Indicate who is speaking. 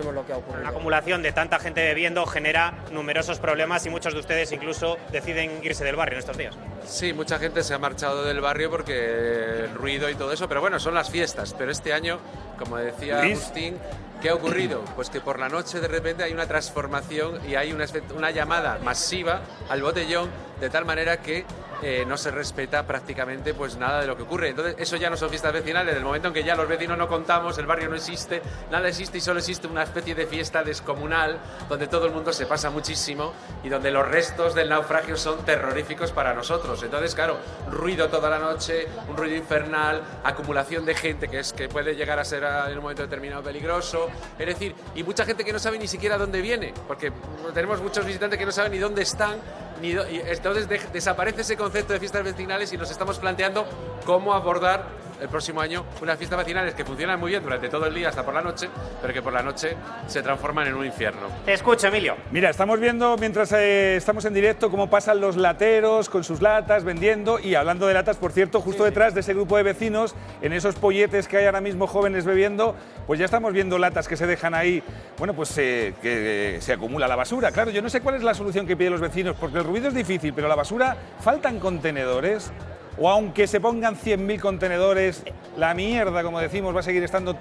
Speaker 1: lo que ha ocurrido.
Speaker 2: La acumulación de tanta gente bebiendo genera numerosos problemas y muchos de ustedes incluso deciden irse del barrio en estos días.
Speaker 3: Sí, mucha gente se ha marchado del barrio porque el ruido y todo eso, pero bueno, son las fiestas. Pero este año, como decía Agustín, ¿qué ha ocurrido? Pues que por la noche de repente hay una transformación y hay una, una llamada masiva al botellón de tal manera que eh, no se respeta prácticamente pues nada de lo que ocurre. Entonces, eso ya no son fiestas vecinales, del momento en que ya los vecinos no contamos, el barrio no existe, nada existe y solo existe una especie de fiesta descomunal donde todo el mundo se pasa muchísimo y donde los restos del naufragio son terroríficos para nosotros. Entonces, claro, ruido toda la noche, un ruido infernal, acumulación de gente que es que puede llegar a ser en un momento determinado peligroso, es decir, y mucha gente que no sabe ni siquiera dónde viene, porque tenemos muchos visitantes que no saben ni dónde están, entonces desaparece ese concepto de fiestas vecinales y nos estamos planteando cómo abordar el próximo año unas fiestas vecinales que funcionan muy bien durante todo el día hasta por la noche, pero que por la noche se transforman en un infierno.
Speaker 2: Te escucho, Emilio.
Speaker 4: Mira, estamos viendo mientras eh, estamos en directo cómo pasan los lateros con sus latas vendiendo y hablando de latas, por cierto, justo detrás de ese grupo de vecinos, en esos polletes que hay ahora mismo jóvenes bebiendo, pues ya estamos viendo latas que se dejan ahí, bueno, pues eh, que se acumula la basura. Claro, yo no sé cuál es la solución que piden los vecinos, porque el ruido es difícil, pero la basura, faltan contenedores o aunque se pongan 100.000 contenedores, la mierda, como decimos, va a seguir estando todo.